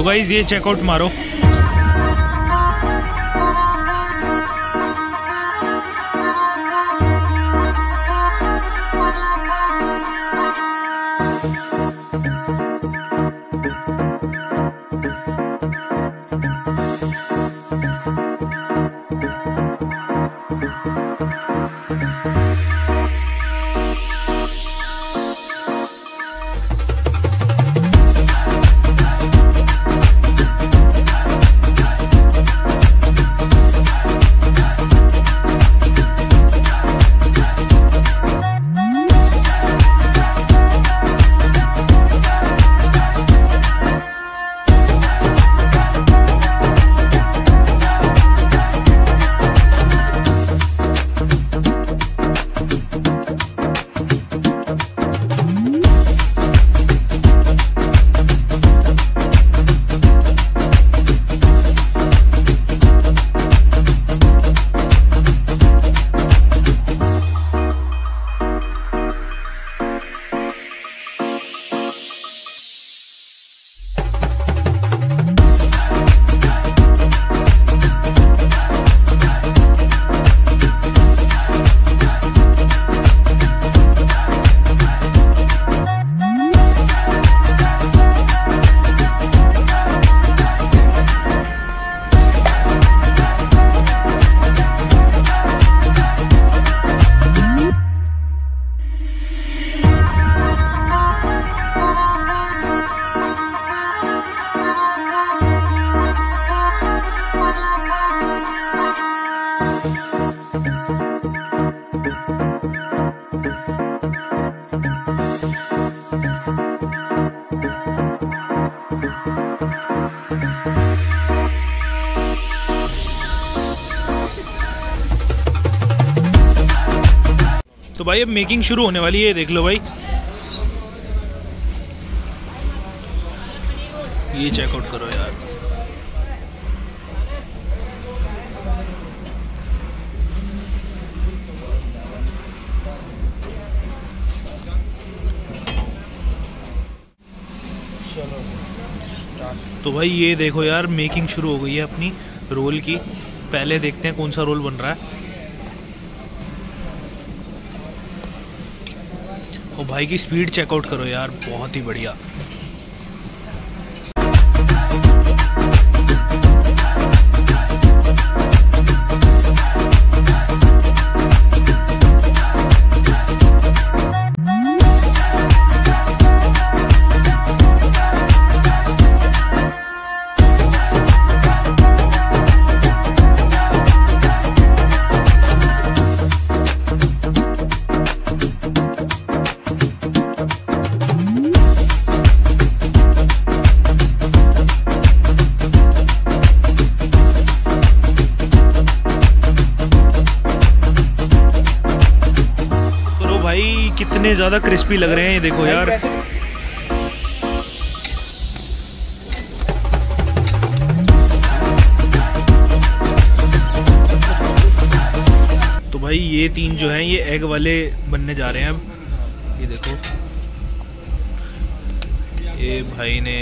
तो गाइज़ ये चेकआउट मारो। तो भाई, अब मेकिंग शुरू होने वाली है देख लो भाई। ये चेकआउट करो यार। तो भाई, ये देखो यार मेकिंग शुरू हो गई है अपनी रोल की। पहले देखते हैं कौन सा रोल बन रहा है। भाई की स्पीड चेकआउट करो यार बहुत ही बढ़िया। ज़्यादा क्रिस्पी लग रहे हैं ये देखो यार। तो भाई ये तीन जो हैं ये एग वाले बनने जा रहे हैं अब। ये देखो। ये भाई ने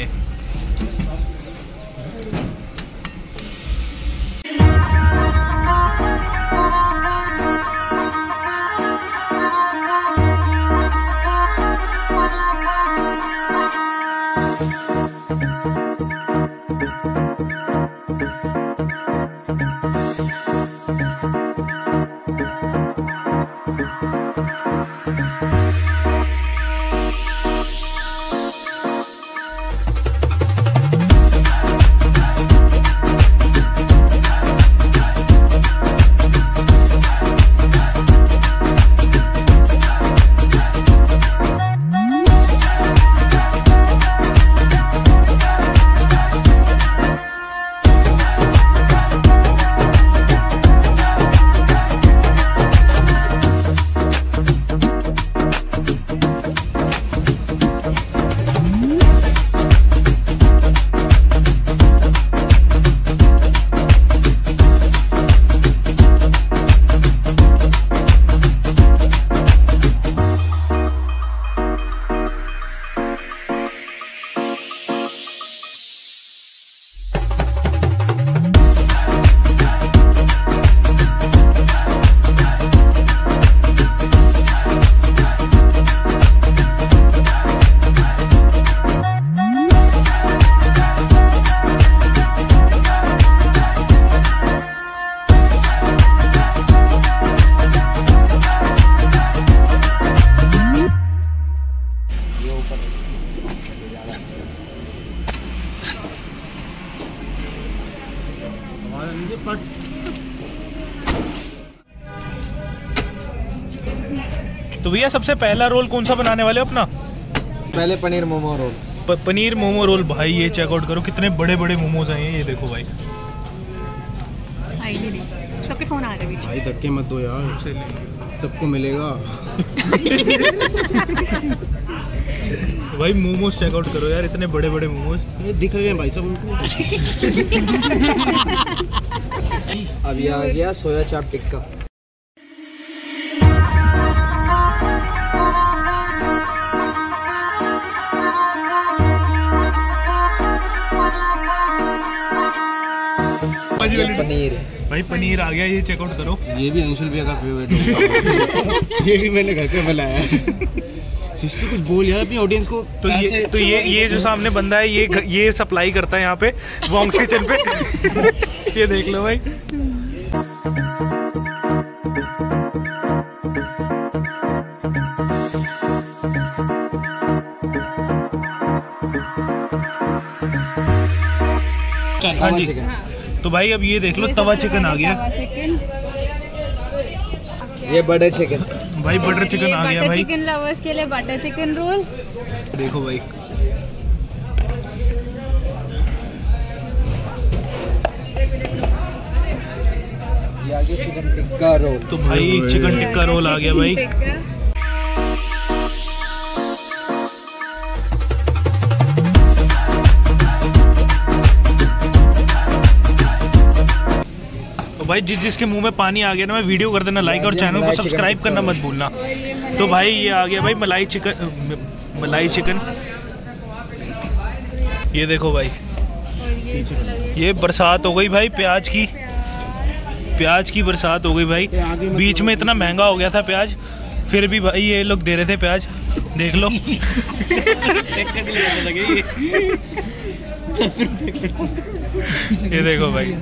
तो भैया सबसे पहला रोल कौन सा बनाने वाले हो अपना? पहले पनीर मोमो रोल। प, पनीर मोमो रोल। भाई ये चेकआउट करो कितने बड़े बड़े मोमोज हैं ये देखो भाई। नहीं सबके फ़ोन आ रहे हैं भाई धक्के मत दो यार। सबको मिलेगा। भाई मोमोज चेकआउट करो यार इतने बड़े बड़े मोमोज। ये दिख गए भाई सब उनको। अभी आ गया सोया चाप टिक्का। पनीर। भाई पनीर आ गया ये चेकआउट करो। ये भी अंशुल भैया का फेवरेट ये भी मैंने घर पे बनाया है। शिष्य कुछ बोल यार अपनी ऑडियंस को। तो ये तो ये ये जो सामने बंदा है ये ये सप्लाई करता है यहाँ पे वॉन्ग्स किचन पे। ये देख लो भाई। हाँ जी। तो भाई अब ये देख लो तवा चिकन आ गया। ये बटर चिकन भाई बटर चिकन आ गया भाई। चिकन लवर्स के लिए बटर चिकन रोल देखो भाई। ये आ गया चिकन टिक्का रोल तो भाई चिकन टिक्का रोल आ गया भाई। भाई जिस जिसके मुँह में पानी आ गया ना मैं वीडियो कर देना लाइक और चैनल को सब्सक्राइब करना रोल। मत भूलना। तो भाई ये आ गया भाई मलाई चिकन मलाई चिकन ये देखो भाई। ये बरसात हो गई भाई प्याज की। प्याज की बरसात हो गई भाई। बीच में इतना महँगा हो गया था प्याज फिर भी भाई ये लोग दे रहे थे प्याज। देख लो। ये देखो भाई।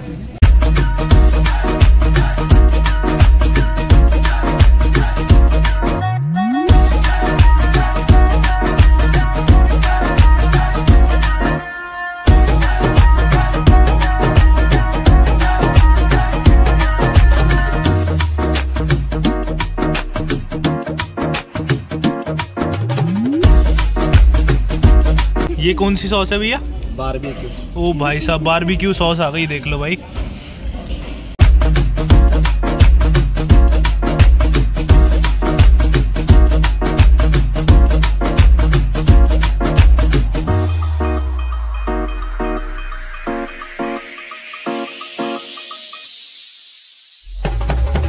ये कौन सी सॉस है भैया? बारबेक्यू ओ भाई साहब बारबेक्यू सॉस आ गई देख लो भाई।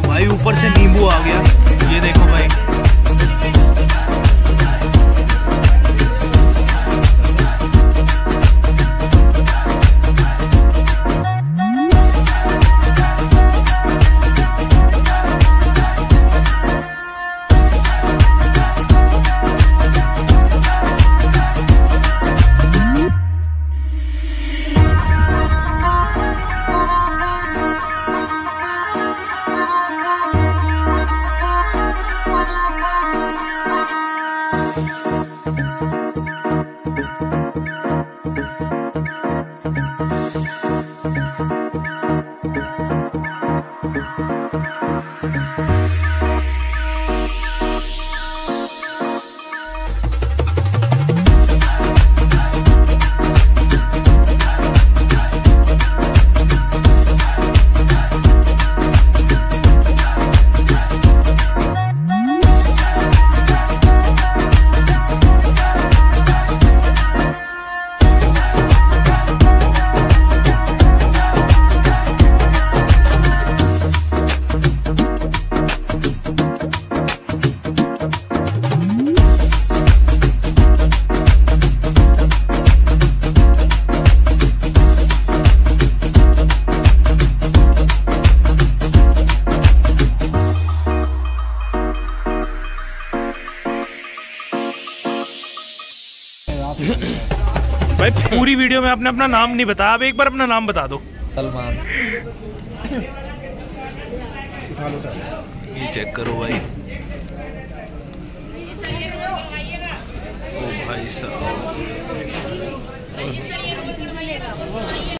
भाई ऊपर से नींबू आ गया। ये देखो भाई। Música भाई पूरी वीडियो में आपने अपना नाम नहीं बताया। आप एक बार अपना नाम बता दो। सलमान। ये चेक करो भाई। ओ भाई साहब।